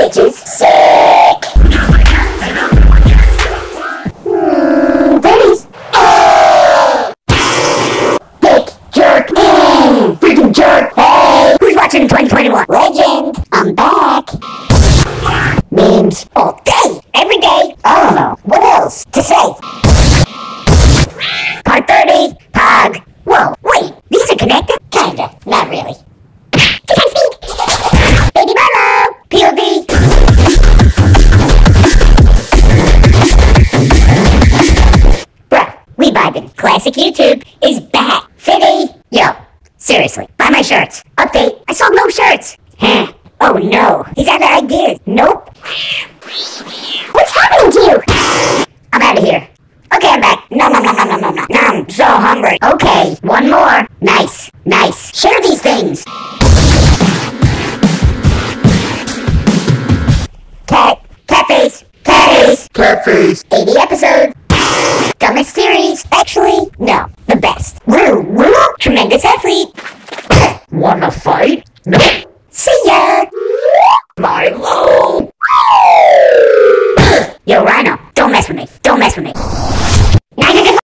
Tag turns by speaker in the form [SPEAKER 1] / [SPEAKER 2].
[SPEAKER 1] Bitches sick. Mm, oh. Big jerk. Mm, freaking jerk. Hey, who's watching 2020? Classic YouTube is back. Fitty! Yo, seriously, buy my shirts. Update, I sold no shirts. Huh. oh no, he's out of ideas. Nope. What's happening to you? I'm out of here. Okay, I'm back. Nom nom nom nom nom nom nom. Nom, so hungry. Okay, one more. Nice, nice. Share these things. Cat, cat face, cat face, cat face. 80 episodes. Wanna fight? No. See ya! My Marlo! you rhino! Don't mess with me! Don't mess with me!